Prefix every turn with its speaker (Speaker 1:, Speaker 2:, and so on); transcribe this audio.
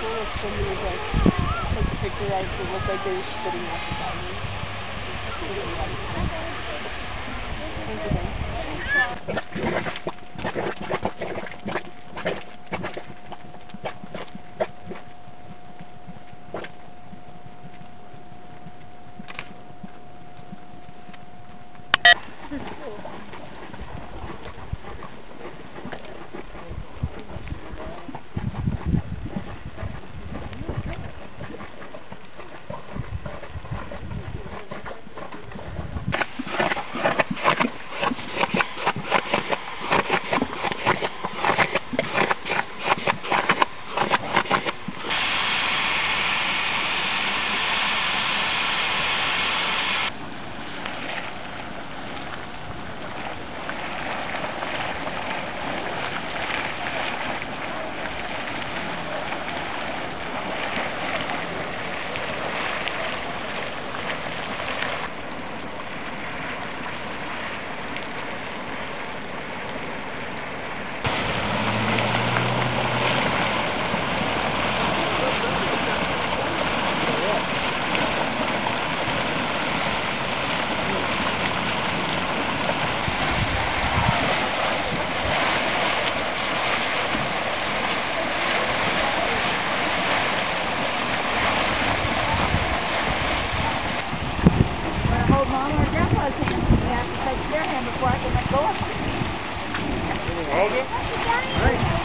Speaker 1: cool if somebody was like, take a picture right so it looked like they were spitting out the diamond. That's really nice. Thank you,
Speaker 2: Olga.